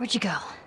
Where'd you go?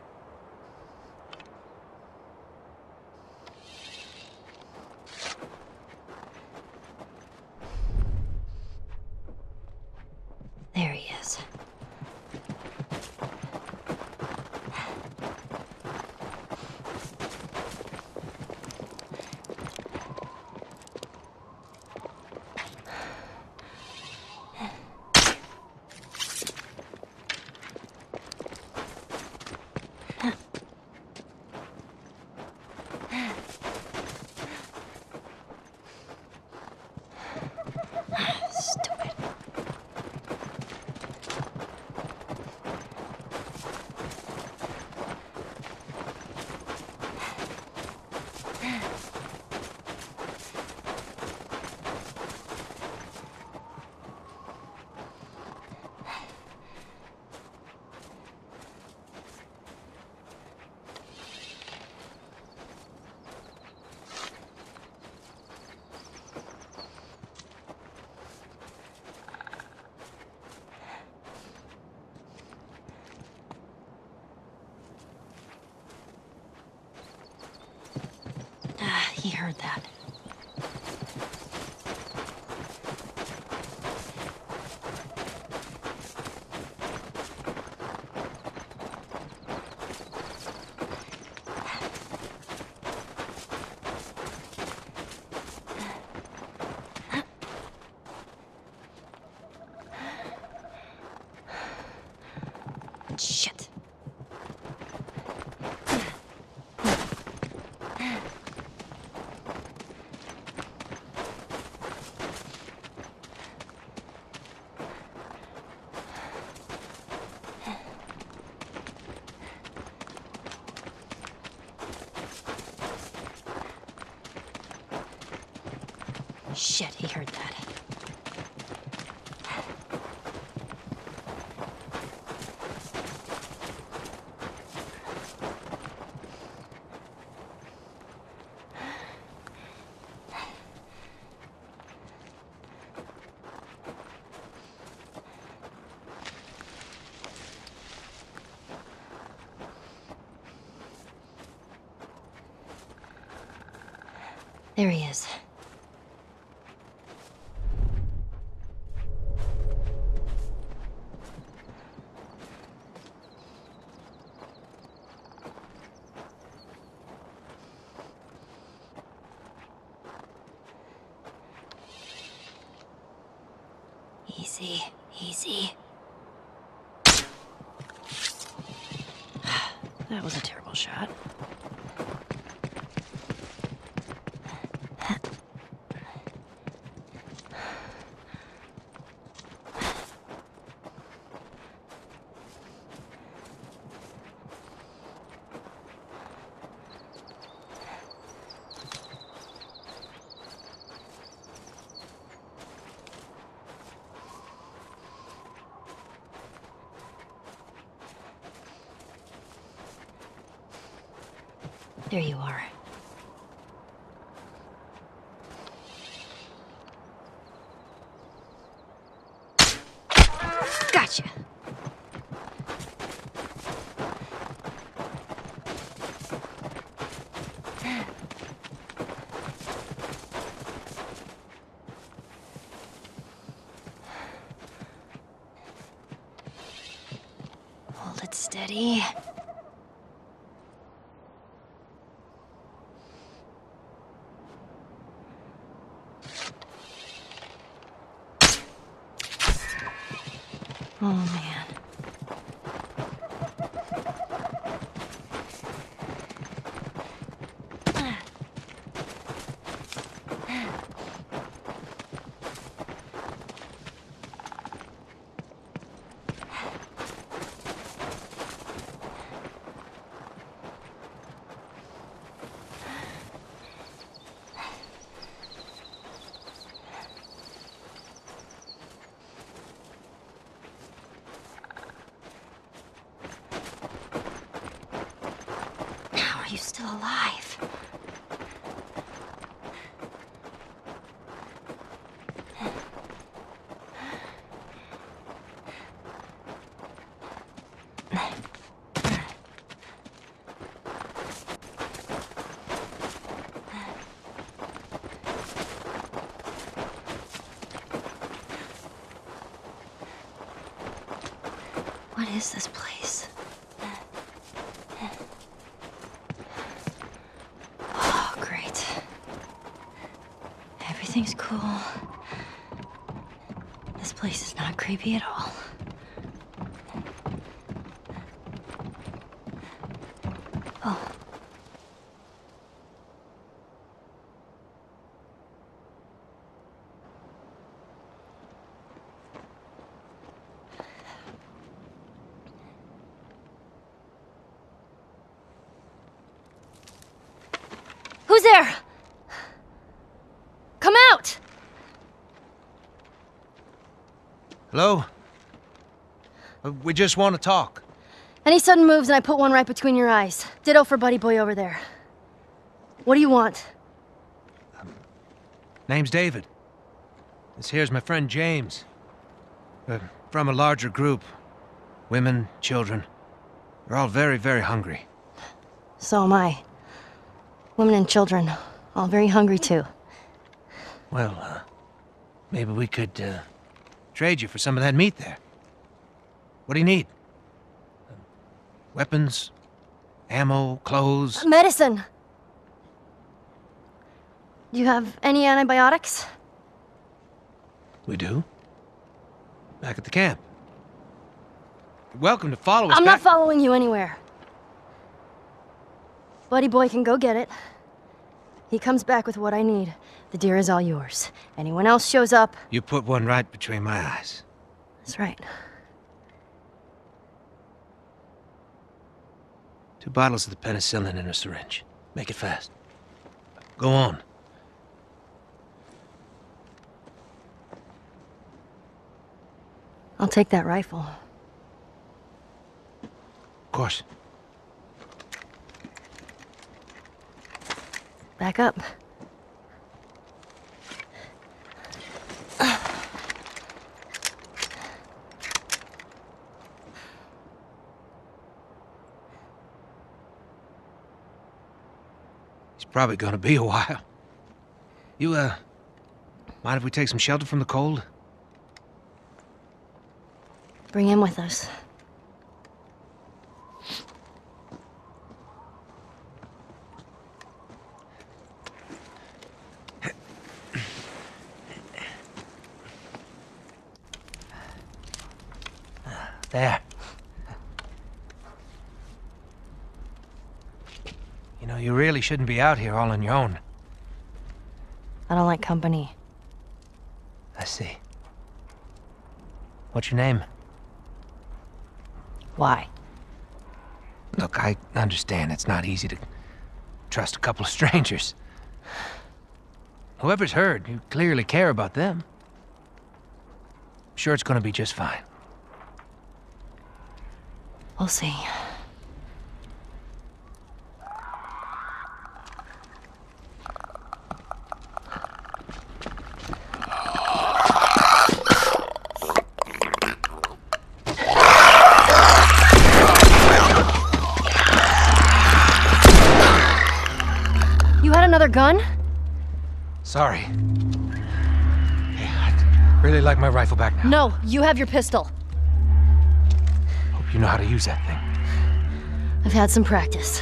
There he is. Easy, easy. That was a terrible shot. There you are. Gotcha. Hold it steady. Oh man. you still alive? What is this place? Cool. This place is not creepy at all. Oh. Who's there? Come out! Hello? Uh, We just want to talk. Any sudden moves and I put one right between your eyes. Ditto for buddy boy over there. What do you want? Name's David. This here's my friend James. We're from a larger group. Women, children. They're all very, very hungry. So am I. Women and children, all very hungry too. Well, uh, maybe we could, uh, trade you for some of that meat there. What do you need? Weapons? Ammo? Clothes? Medicine! Do you have any antibiotics? We do. Back at the camp. You're welcome to follow us I'm not following you anywhere. Buddy boy can go get it. He comes back with what I need. The deer is all yours. Anyone else shows up, You put one right between my eyes. that's right. Two bottles of the penicillin in a syringe. Make it fast. Go on. I'll take that rifle. Of course. Back up. He's probably gonna be a while. You, uh, mind if we take some shelter from the cold? Bring him with us. There. You know, you really shouldn't be out here all on your own. I don't like company. I see. What's your name? Why? Look, I understand it's not easy to trust a couple of strangers. Whoever's heard, you clearly care about them. I'm sure it's gonna be just fine. We'll see. You had another gun? Sorry. Hey, I'd really like my rifle back now. No, you have your pistol. You know how to use that thing. I've had some practice.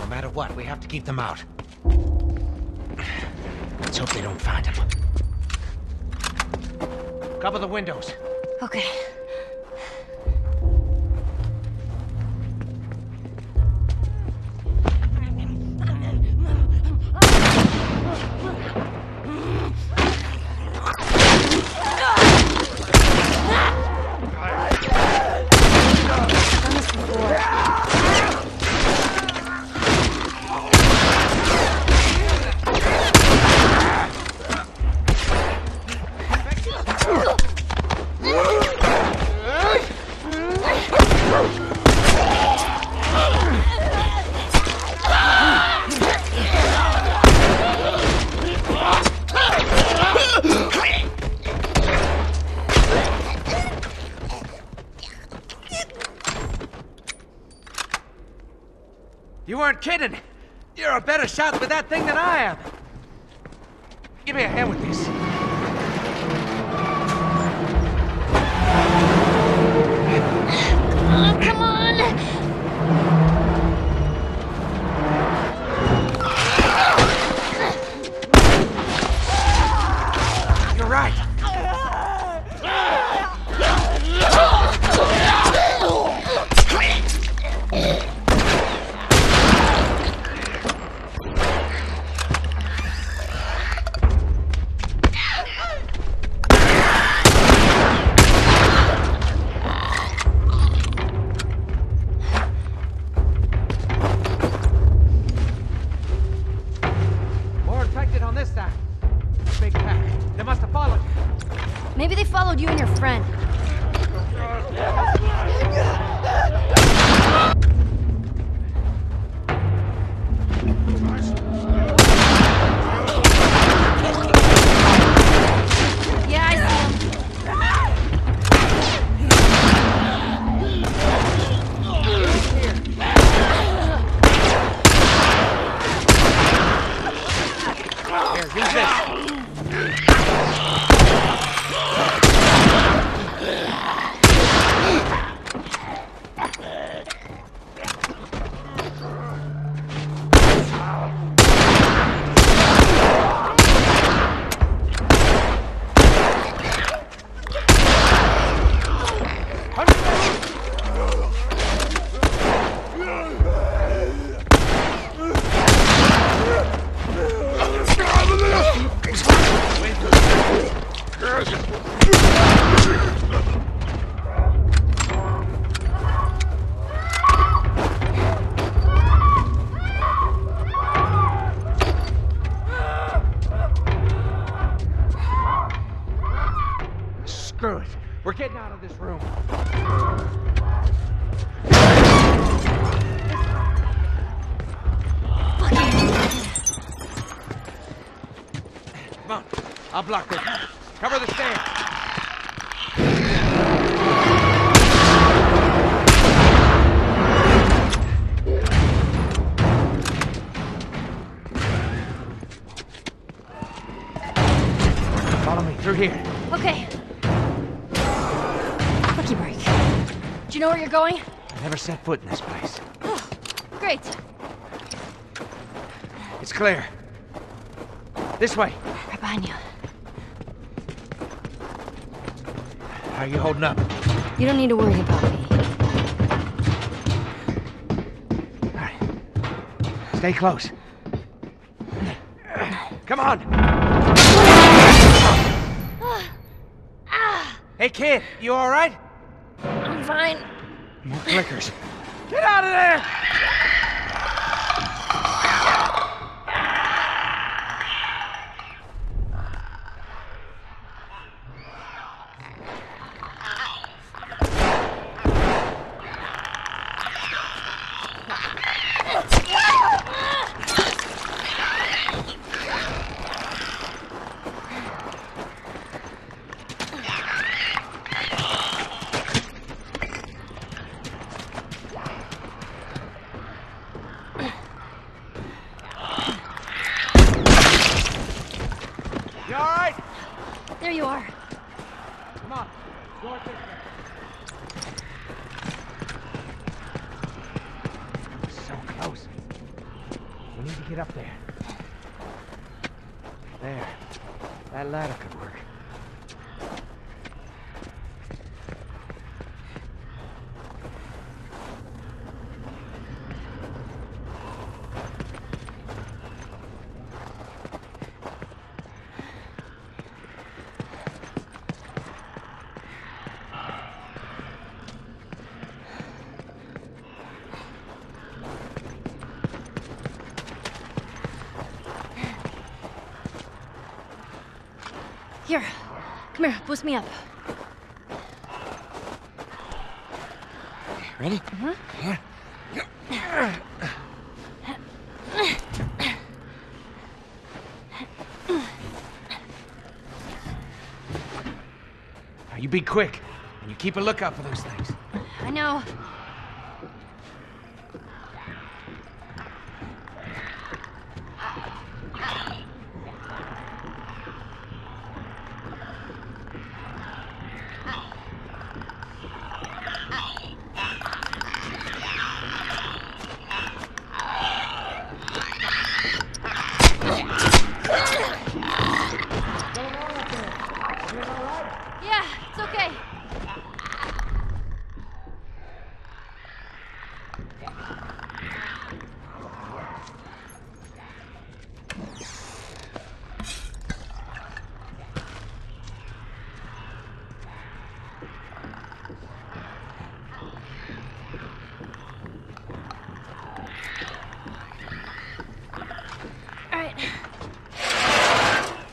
No matter what, we have to keep them out. Let's hope they don't find him. Cover the windows. Okay. Kidding. Block this. Cover the stairs. Follow me through here. Okay. Lucky break. Do you know where you're going? I never set foot in this place. Oh, great. It's clear. This way. Right behind you. How are you holding up? You don't need to worry about me. All right. Stay close. Come on. Hey, kid, you all right? I'm fine. More clickers. Get out of there! You all right? There you are. Come on. Door this way. So close. We need to get up there. There. That ladder could work. Here. Come here. Boost me up. Ready? Mm-hmm. Yeah. Now, You be quick, and you keep a lookout for those things. I know.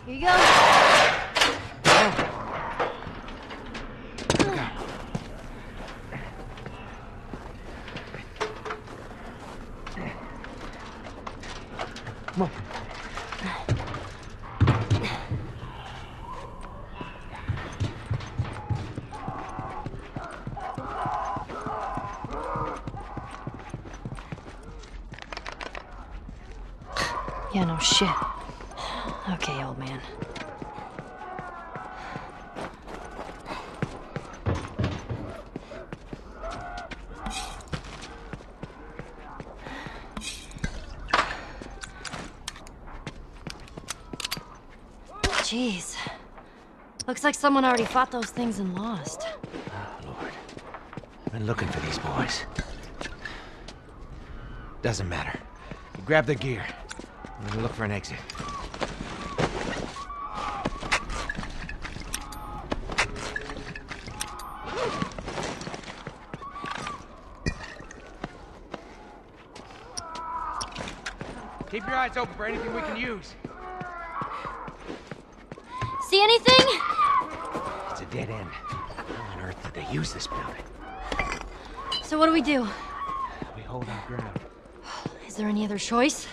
Here you go. Come on. Yeah, no shit. Okay, old man. Jeez. Looks like someone already fought those things and lost. Oh, Lord. I've been looking for these boys. Doesn't matter. You grab the gear. I'm gonna look for an exit. Keep your eyes open for anything we can use. See anything? It's a dead end. How on earth did they use this building? So what do we do? We hold our ground. Is there any other choice?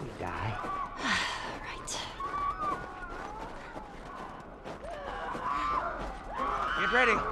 We die. Right. Get ready.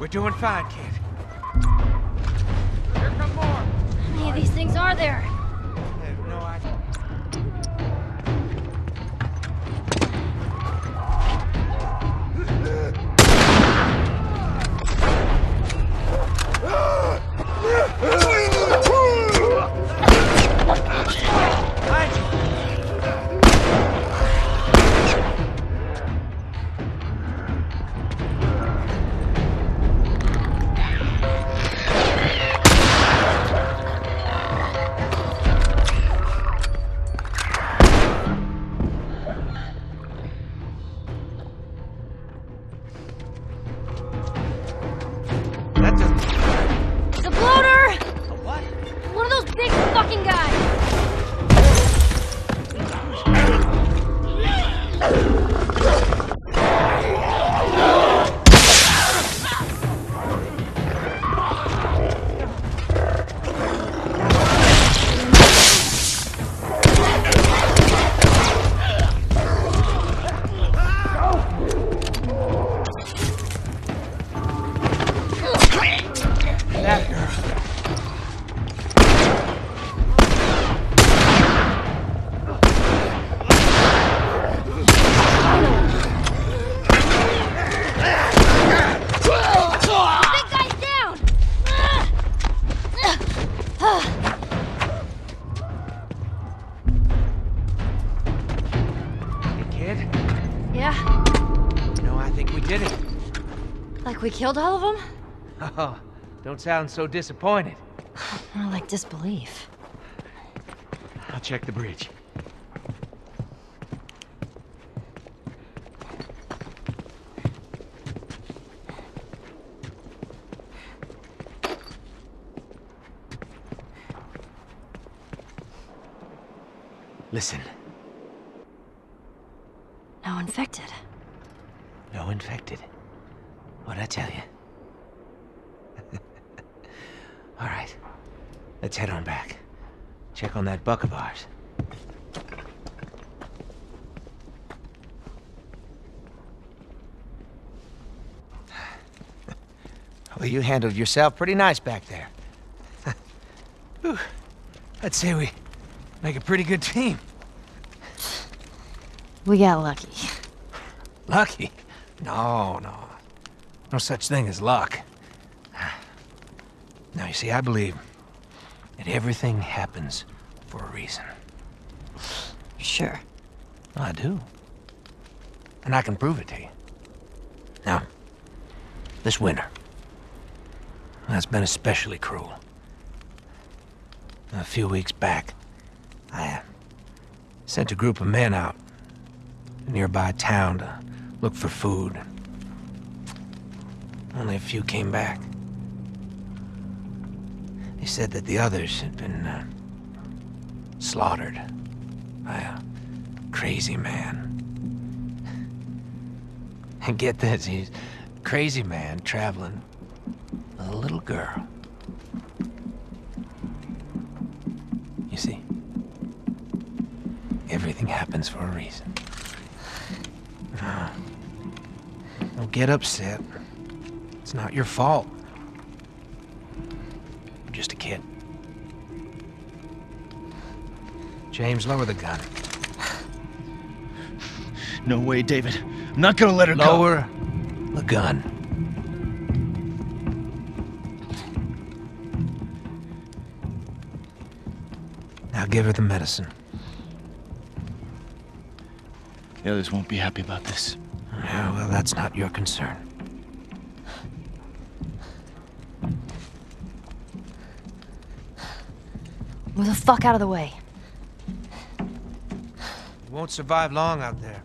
We're doing fine, kid. Here come more. How many of these things are there? Like we killed all of them? Oh, don't sound so disappointed. More like disbelief. I'll check the bridge. Listen, No infected. No infected. What'd I tell you? All right. Let's head on back. Check on that buck of ours. Well, you handled yourself pretty nice back there. Whew. I'd say we make a pretty good team. We got lucky. Lucky? No, no. No such thing as luck. Now, you see, I believe that everything happens for a reason. Sure. I do. And I can prove it to you. Now, this winter, that's been especially cruel. A few weeks back, I uh, sent a group of men out a nearby town to look for food. Only a few came back. They said that the others had been uh, slaughtered by a crazy man. And get this, he's crazy man traveling a little girl. You see, everything happens for a reason. Don't get upset. It's not your fault. You're just a kid. James, lower the gun. No way, David. I'm not gonna let her go. Lower the gun. Now give her the medicine. The others won't be happy about this. Yeah, well, that's not your concern. Move the fuck out of the way. You won't survive long out there.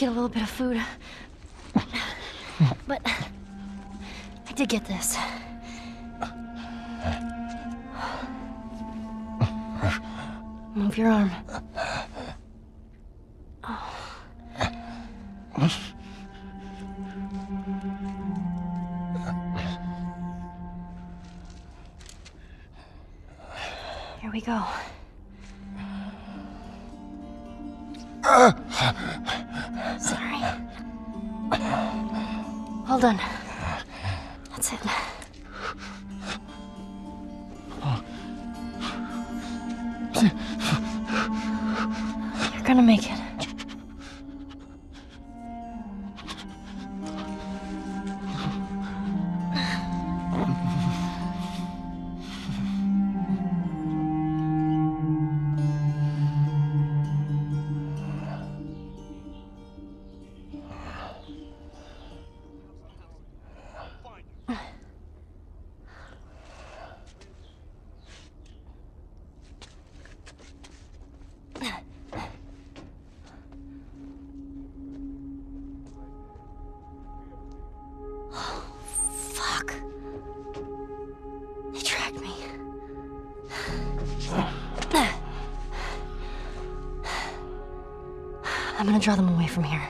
Get a little bit of food. But I did get this. Move your arm. Gonna draw them away from here.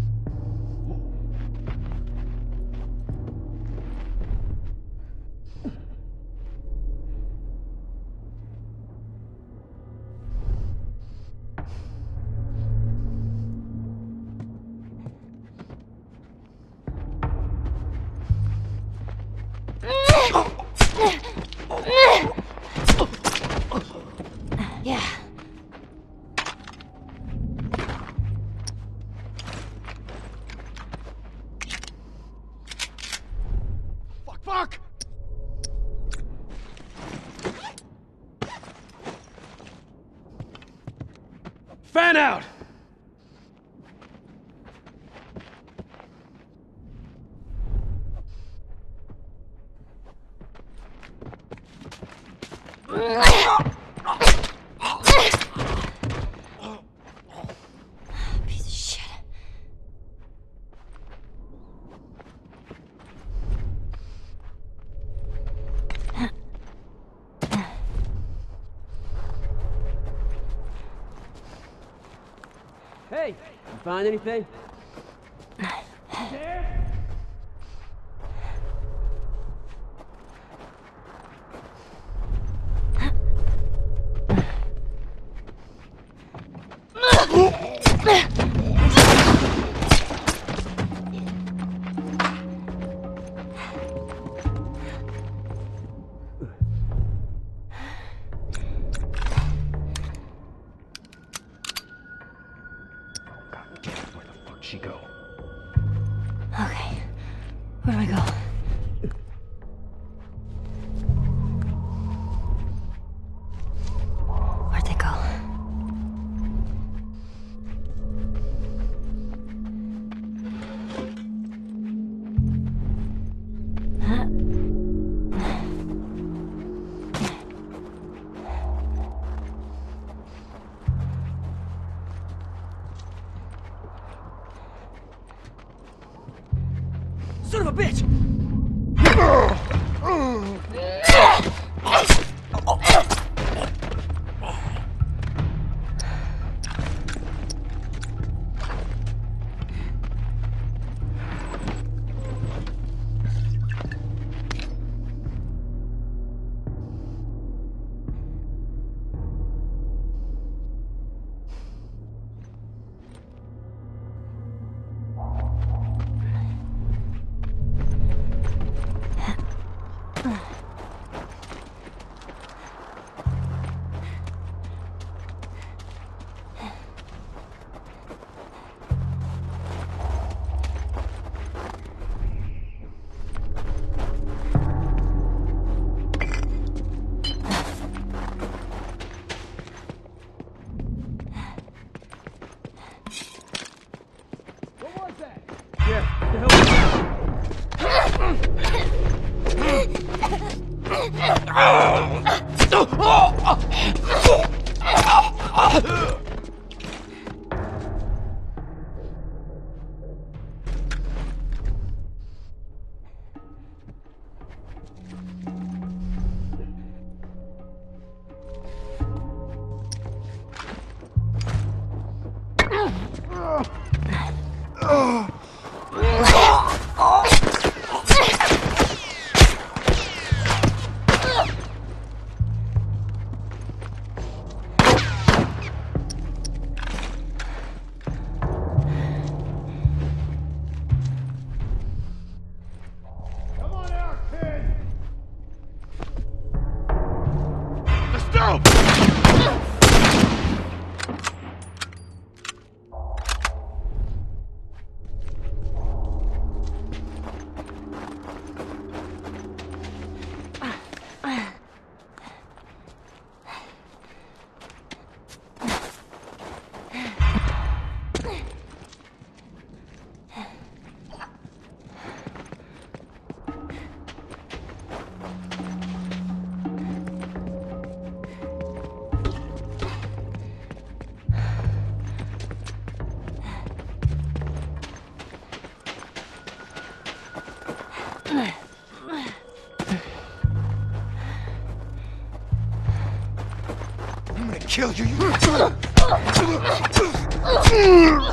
find anything? Okay. Where do I go? kill you. you...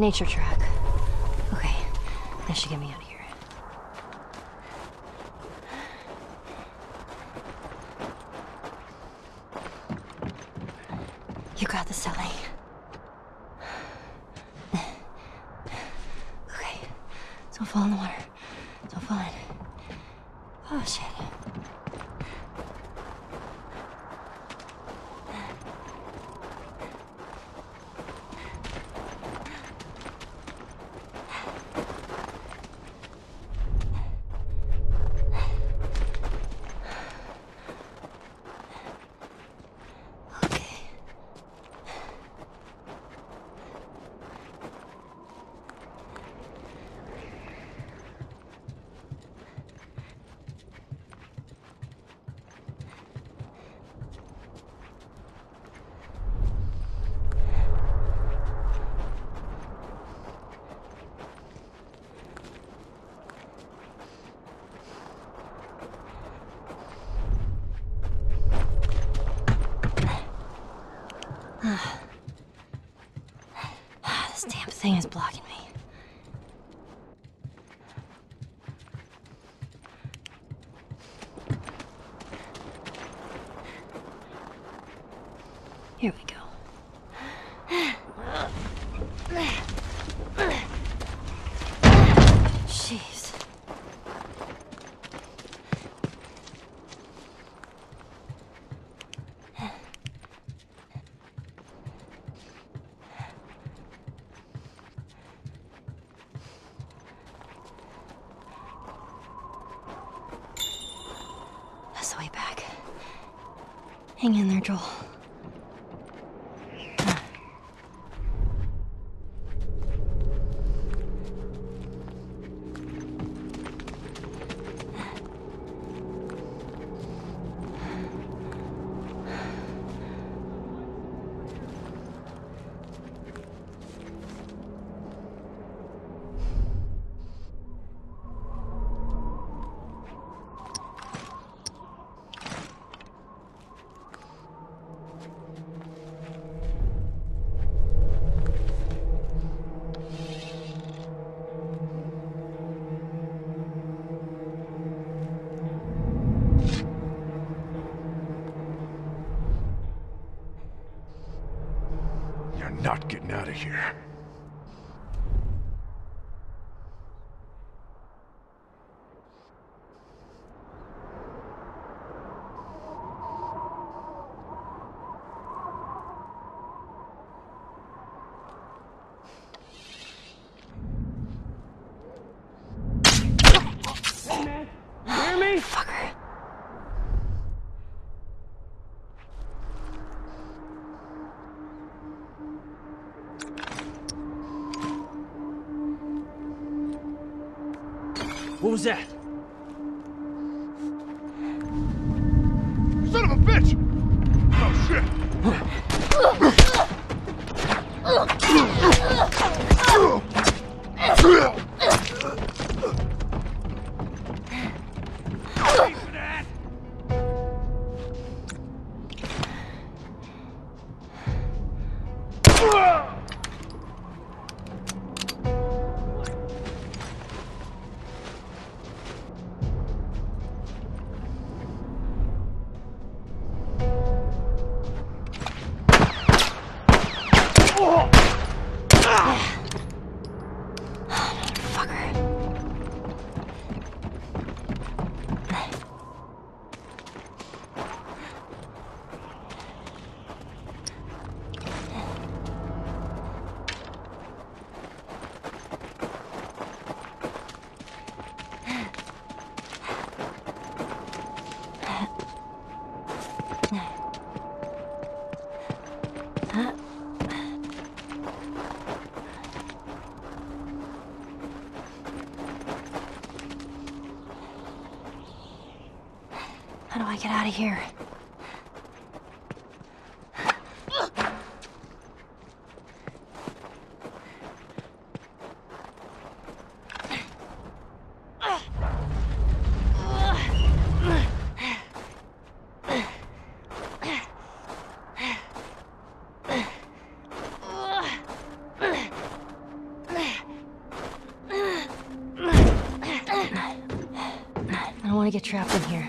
Nature trap. this damn thing is blocking me. 稳重 not getting out of here. What of here? I don't want to get trapped in here.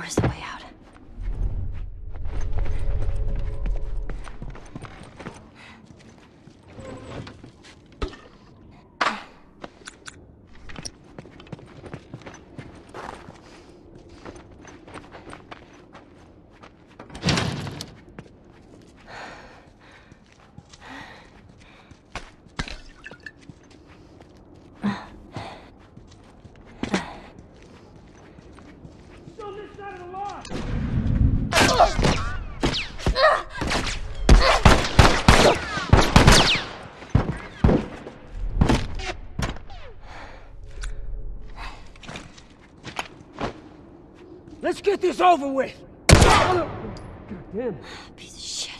Where's the way out? On this side of the lawn! Let's get this over with! God damn. Piece of shit.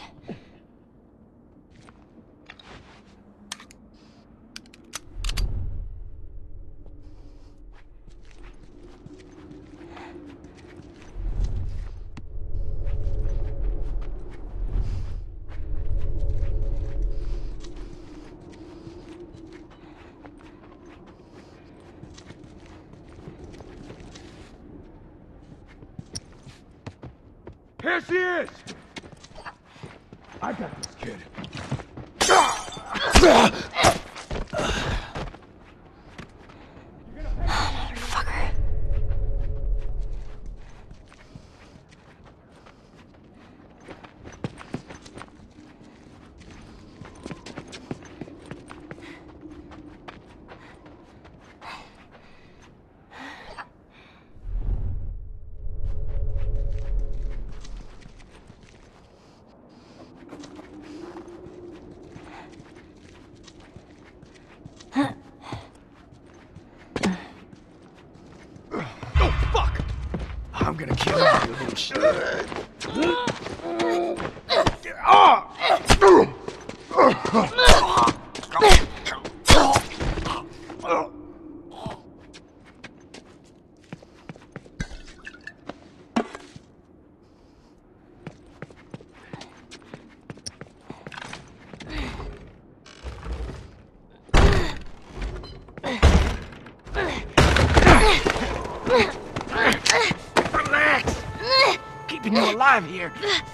Here she is! I got this kid. kill you, little shit. Relax. Keeping you alive here.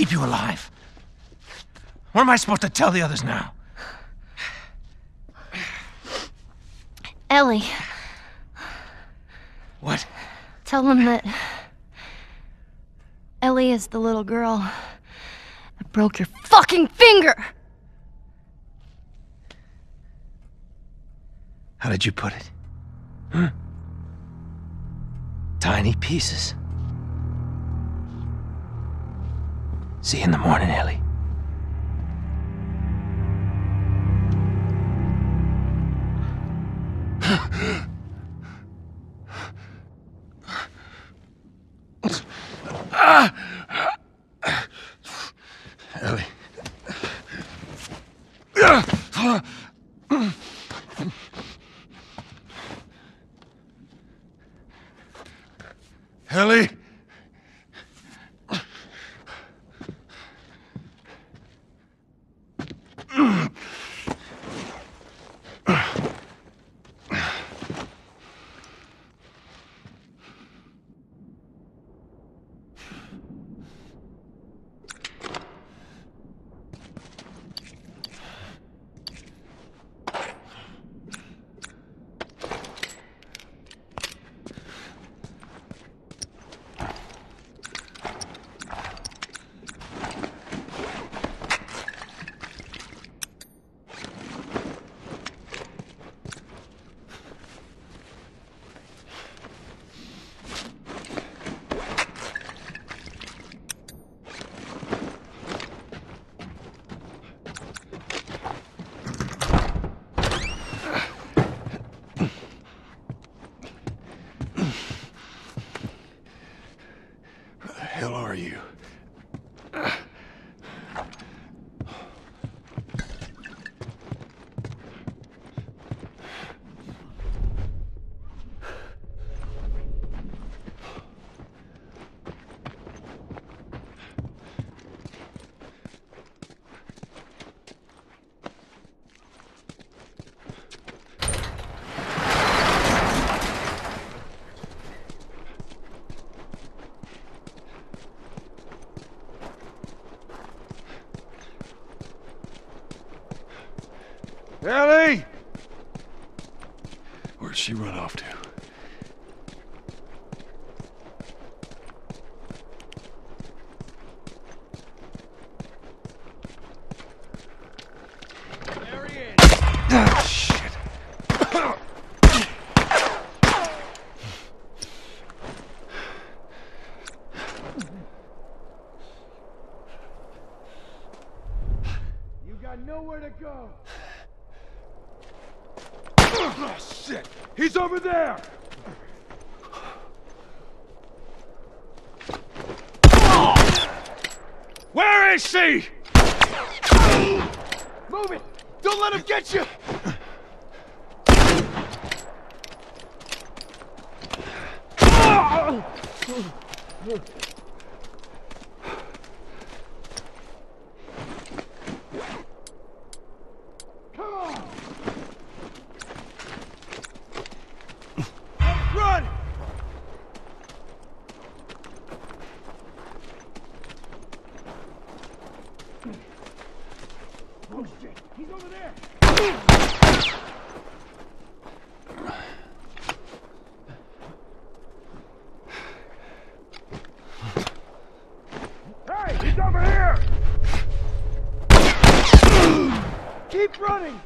keep you alive. What am I supposed to tell the others now? Ellie, What? tell them that. Ellie is the little girl that broke your fucking finger! How did you put it? Hmm? Tiny pieces. See you in the morning, Ellie. She run off to? Ah, shit. You got nowhere to go. Oh, shit! He's over there! Where is she? Move it! Don't let him get you! Come on! Run! Oh shit! He's over there! Hey! He's over here! Keep running!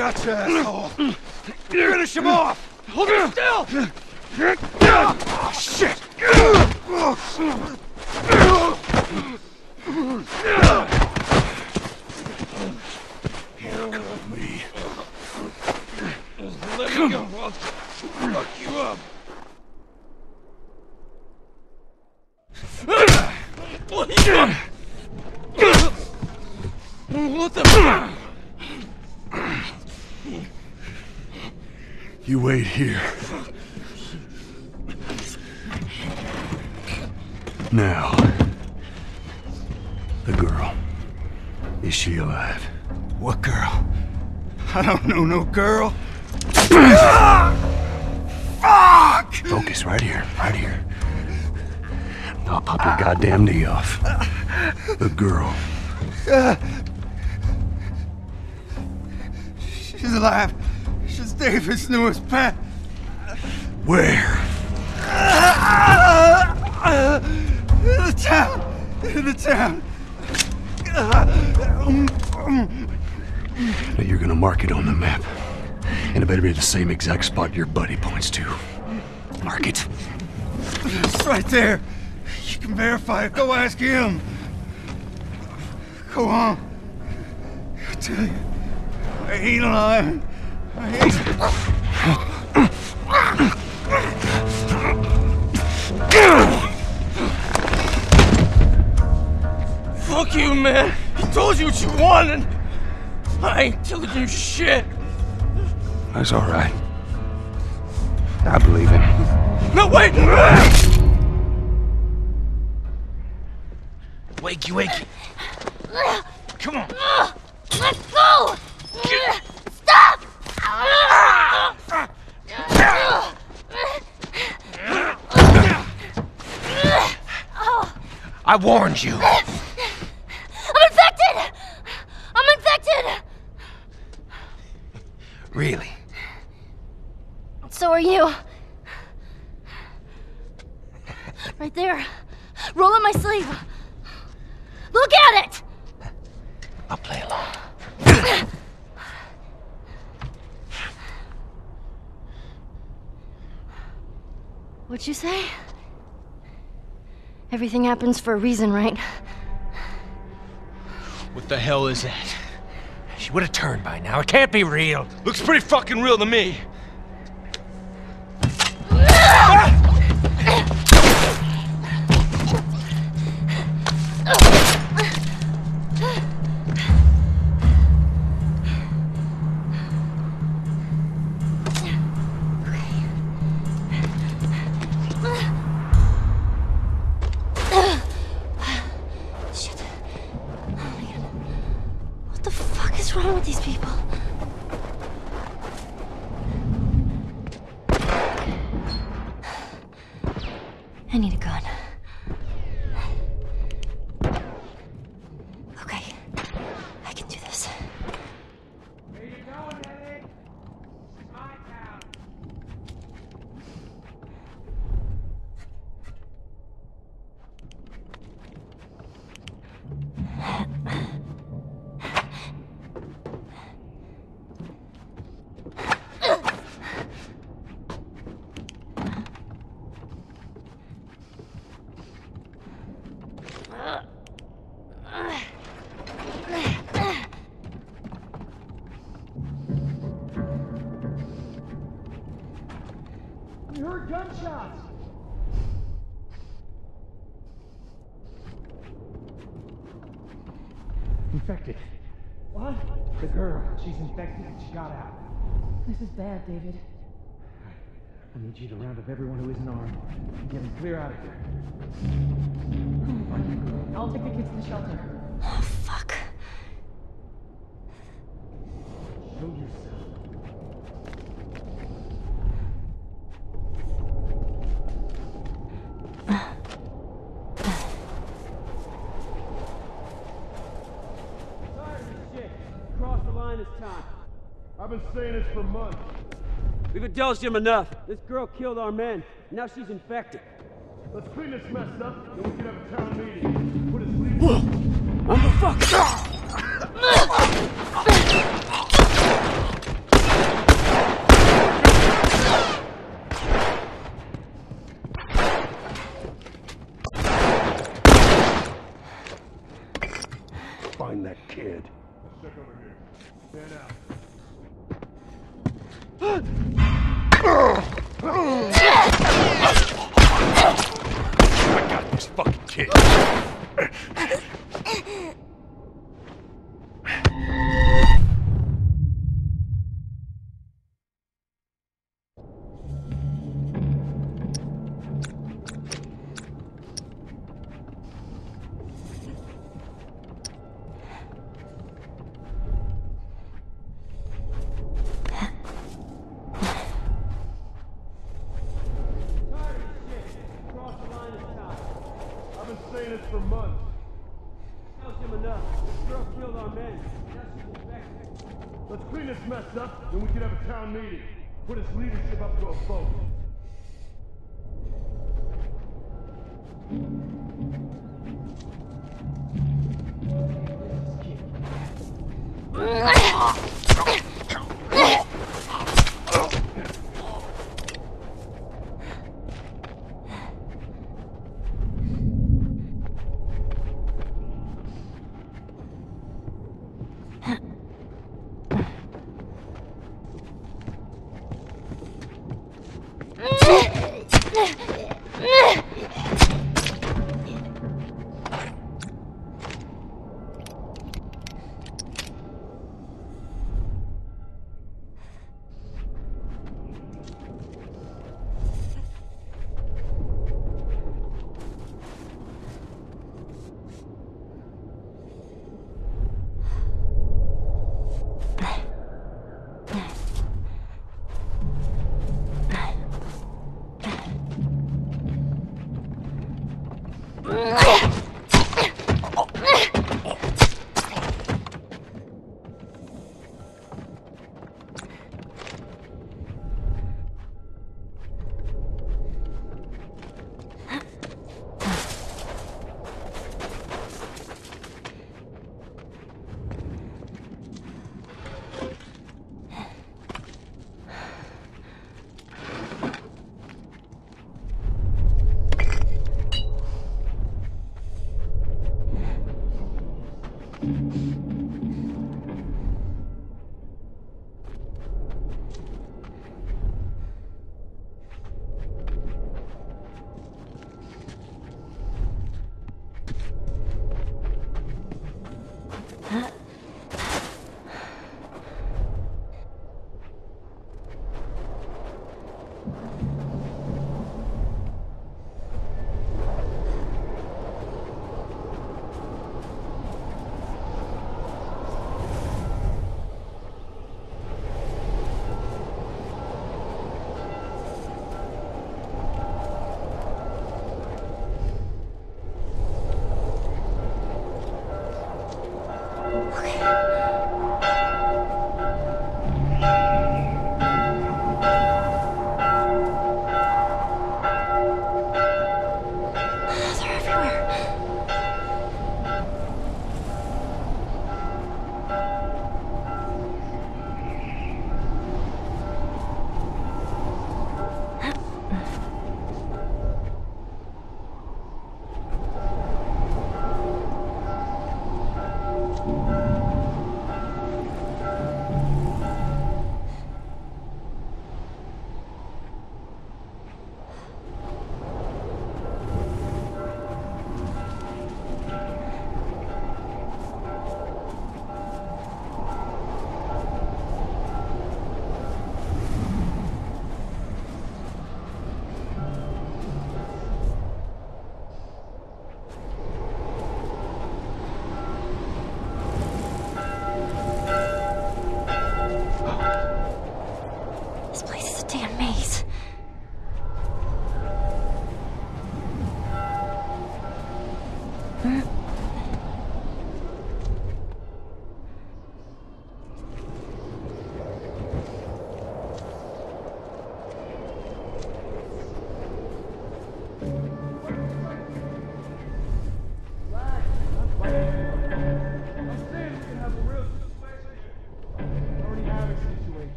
Gotcha, asshole! Finish him off! Hold him still! Oh, shit! Handcuff me. Let me go. I'll fuck you up. What the? You wait here. Now, the girl. Is she alive? What girl? I don't know no girl. Fuck! Focus right here, right here. I'll pop your goddamn knee off. The girl. She's alive. David's newest pet. Where? In the town. In the town. Now you're gonna mark it on the map. And it better be the same exact spot your buddy points to. Mark it. It's right there. You can verify it. Go ask him. Go on. I tell you, I ain't lying. Fuck man. He told you what you wanted. I ain't telling you shit. That's all right. I believe him. No, wait! Wakey, wakey. Come on. Let's go! Stop! I warned you. I'm infected! I'm infected! Really? So are you. Right there. Roll up my sleeve. Look at it! I'll play along. What'd you say? Everything happens for a reason, right? What the hell is that? She would have turned by now. It can't be real. Looks pretty fucking real to me. Clear out of here. I'll take the kids to the shelter. Oh, fuck. Show yourself. Tired of shit. Cross the line this time. I've been saying this for months. We've indulged him enough. This girl killed our men. Now she's infected. Let's clean this mess up, then we can have a town meeting. Put his leadership I'm the fuck. Meeting. Put leadership up to a vote.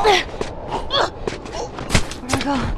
Oh, Where'd I go?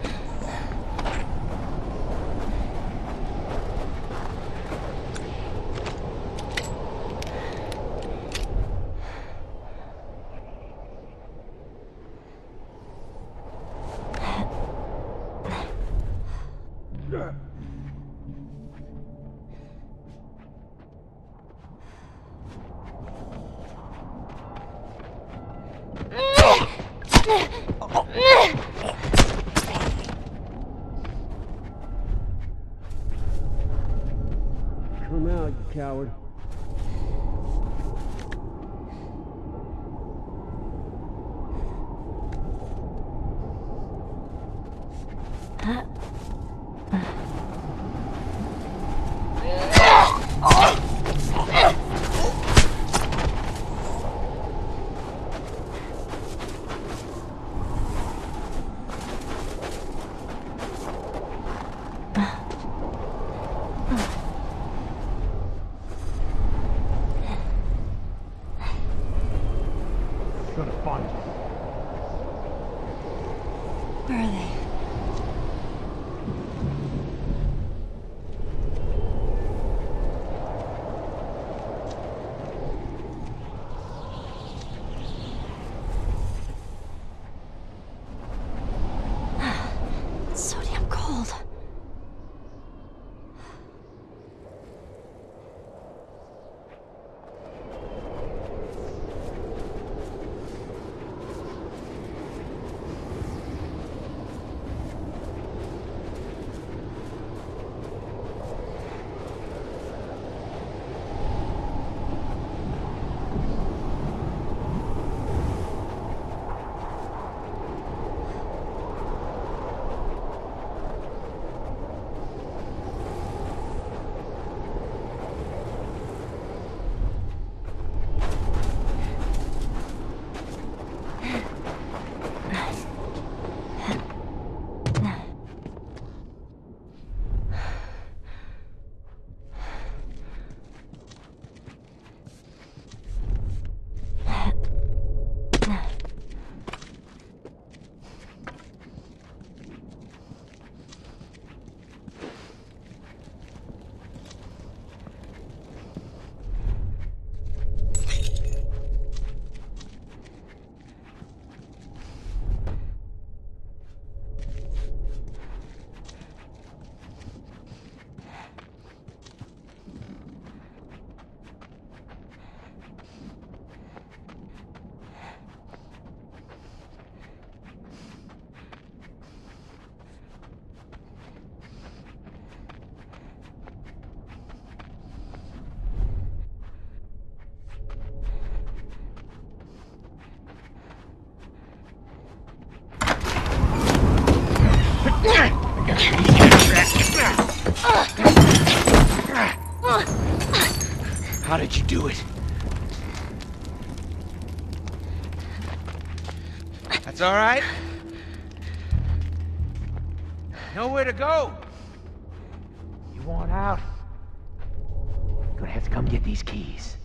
How did you do it? That's all right. Nowhere to go. You want out? You're gonna have to come get these keys.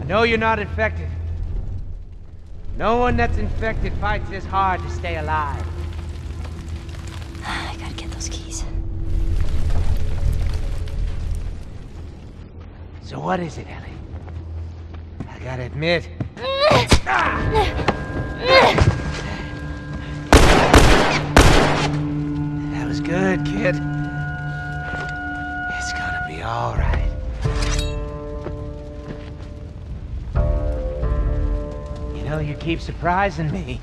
I know you're not infected. No one that's infected fights this hard to stay alive. I gotta get those keys. So what is it, Ellie? I gotta admit, that was good, kid. You keep surprising me.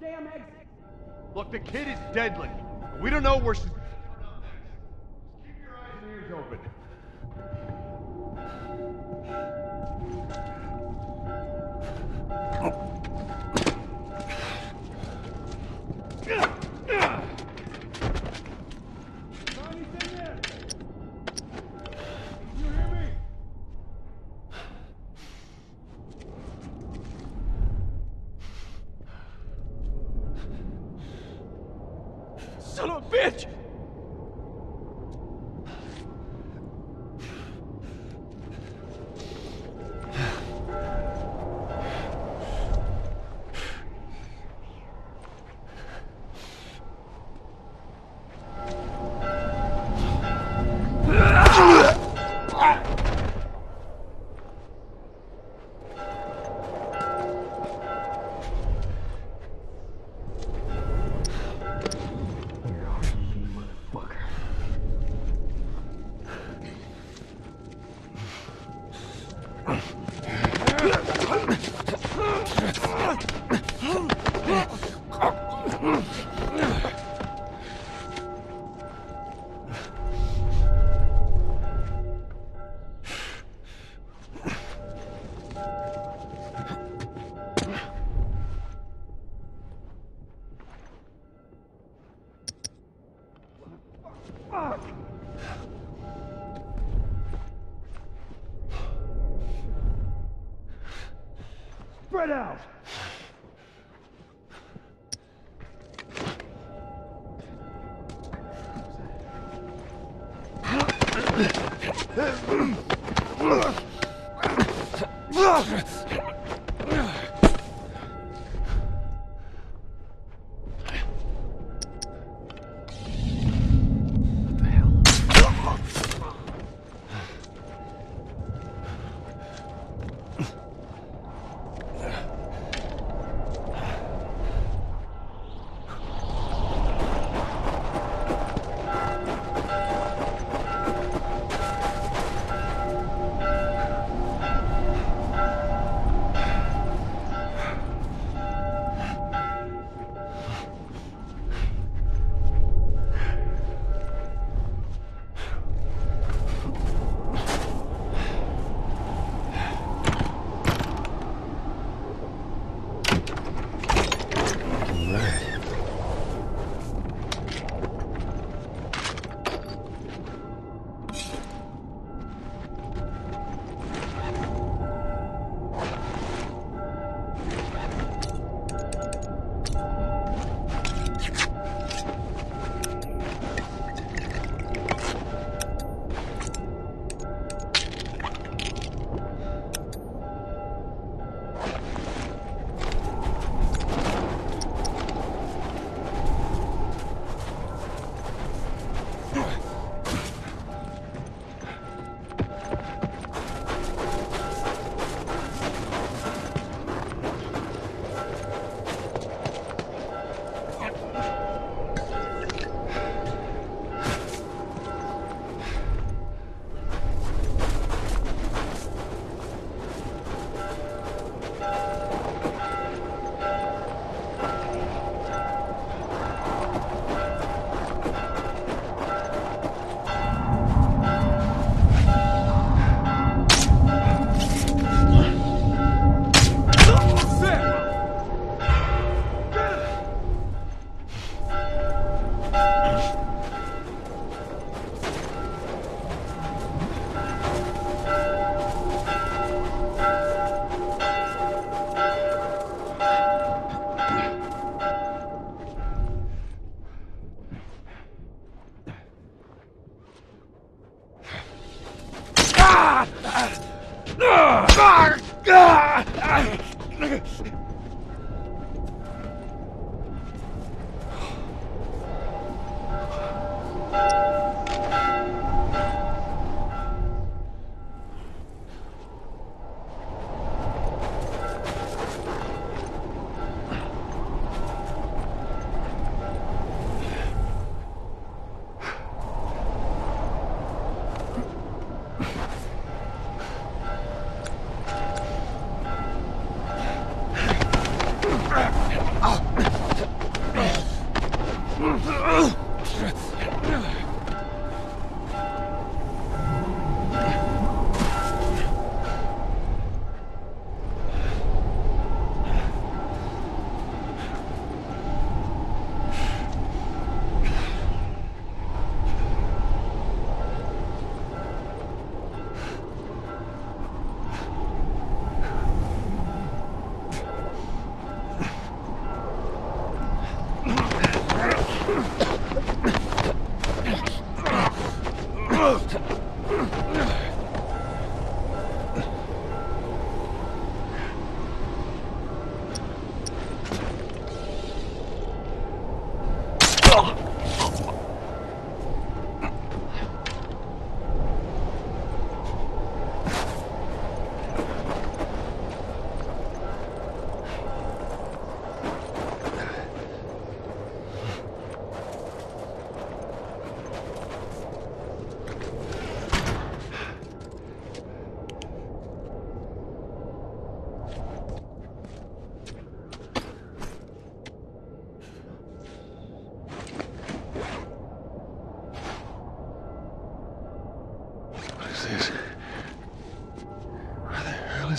damn exit. Look, the kid is deadly. We don't know where she's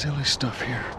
silly stuff here.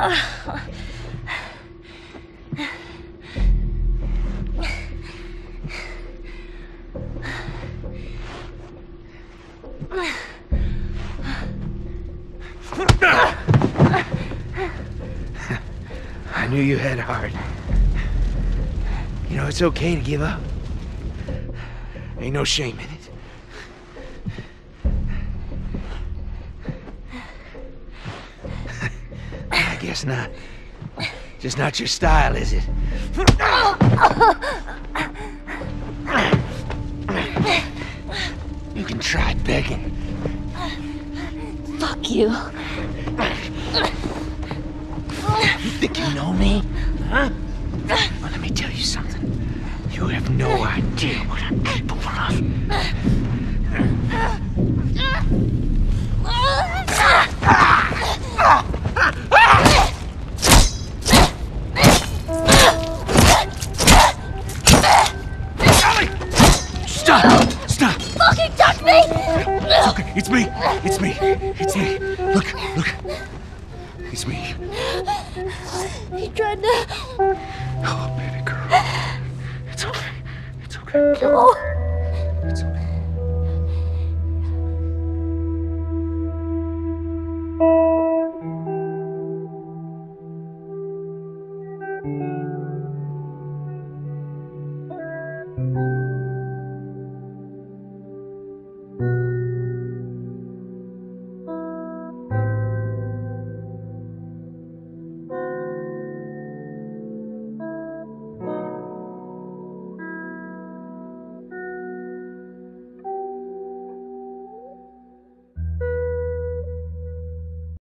I knew you had heart. You know, it's okay to give up. Ain't no shame in it. Not. Just not your style, is it? You can try begging. Fuck you. You